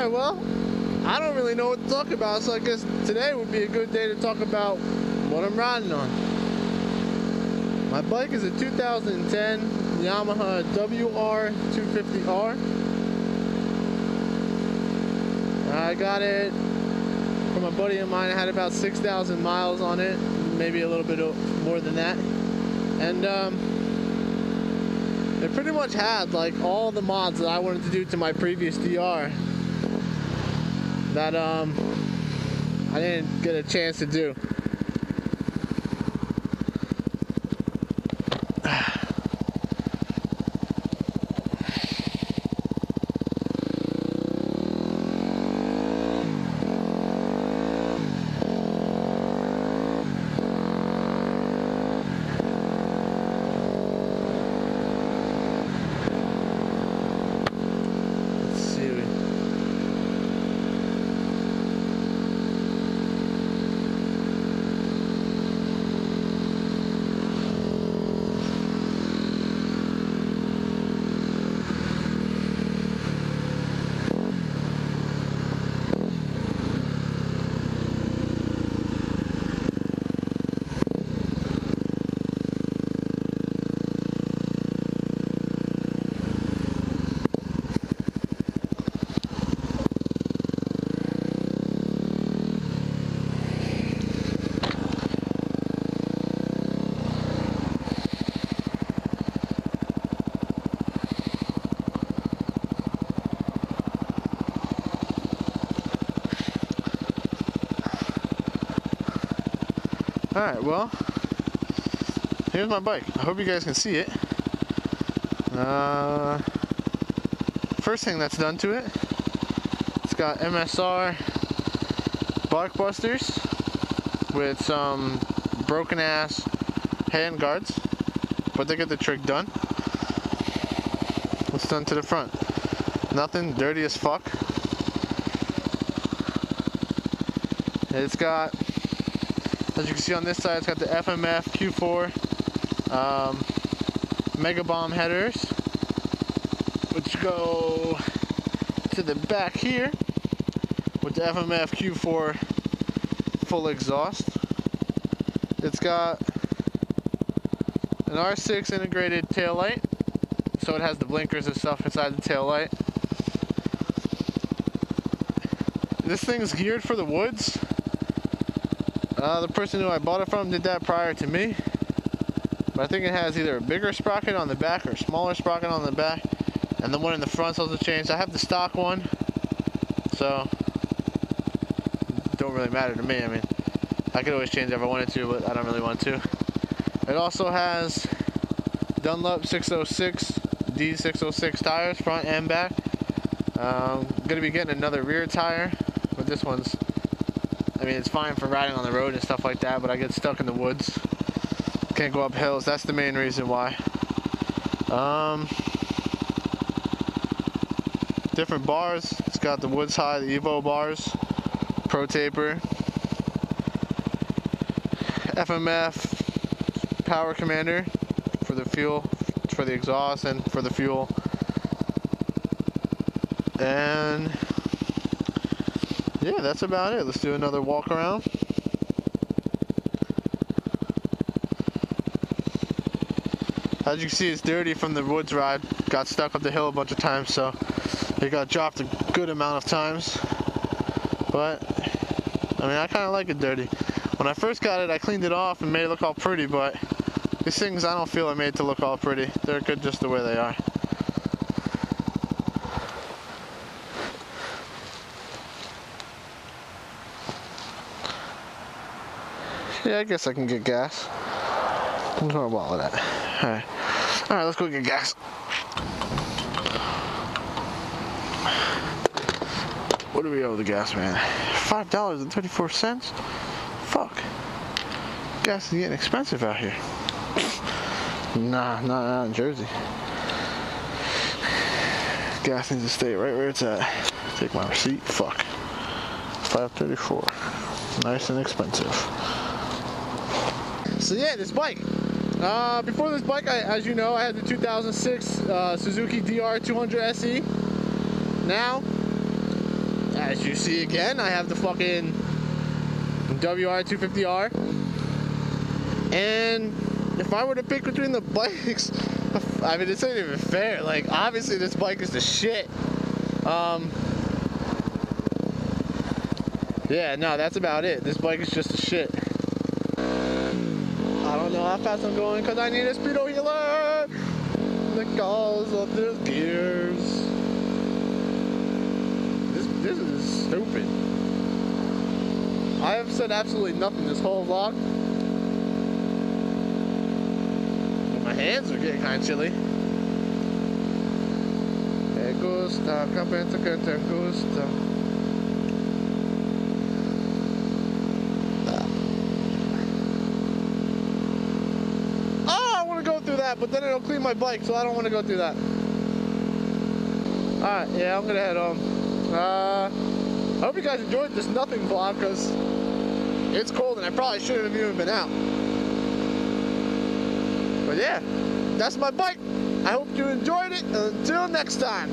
Alright, well, I don't really know what to talk about, so I guess today would be a good day to talk about what I'm riding on. My bike is a 2010 Yamaha WR250R. I got it from a buddy of mine. I had about 6,000 miles on it, maybe a little bit more than that. And um, it pretty much had like all the mods that I wanted to do to my previous DR that um, I didn't get a chance to do. Let's see. Alright, well, here's my bike. I hope you guys can see it. Uh, first thing that's done to it, it's got MSR bark busters with some broken ass hand guards, but they get the trick done. What's done to the front? Nothing, dirty as fuck. It's got as you can see on this side, it's got the FMF Q4 um, Mega Bomb headers, which go to the back here with the FMF Q4 full exhaust. It's got an R6 integrated tail light, so it has the blinkers and stuff inside the tail light. This thing's geared for the woods. Uh, the person who I bought it from did that prior to me. But I think it has either a bigger sprocket on the back or a smaller sprocket on the back. And the one in the front's also changed. I have the stock one. So, don't really matter to me. I mean, I could always change if I wanted to, but I don't really want to. It also has Dunlop 606 D606 tires, front and back. Um, gonna be getting another rear tire, but this one's I mean, it's fine for riding on the road and stuff like that, but I get stuck in the woods. Can't go up hills. That's the main reason why. Um, different bars. It's got the Woods High, the Evo bars, Pro Taper, FMF, Power Commander for the fuel, for the exhaust, and for the fuel. And yeah, that's about it. Let's do another walk around. As you can see, it's dirty from the woods ride. Got stuck up the hill a bunch of times, so it got dropped a good amount of times. But, I mean, I kind of like it dirty. When I first got it, I cleaned it off and made it look all pretty, but these things I don't feel are made to look all pretty. They're good just the way they are. Yeah, I guess I can get gas. Where's my wallet at? That? Alright. Alright, let's go get gas. What do we owe the gas man? Five dollars and thirty-four cents? Fuck. Gas is getting expensive out here. Nah, not, not in Jersey. Gas needs to stay right where it's at. Take my receipt. Fuck. Five thirty-four. Nice and expensive. So yeah, this bike. Uh, before this bike, I, as you know, I had the 2006 uh, Suzuki DR200 SE. Now, as you see again, I have the fucking WR250R. And if I were to pick between the bikes, I mean, it's not even fair. Like, obviously, this bike is the shit. Um, yeah, no, that's about it. This bike is just a shit. How fast I'm going because I need a speedo healer The because of the gears. This, this is stupid. I have said absolutely nothing this whole vlog. My hands are getting kind of chilly. Me gusta, que gusta. Oh, I want to go through that, but then it'll clean my bike, so I don't want to go through that. Alright, yeah, I'm gonna head home. Uh, I hope you guys enjoyed this nothing vlog, because it's cold and I probably shouldn't have even been out. But yeah, that's my bike. I hope you enjoyed it. Until next time.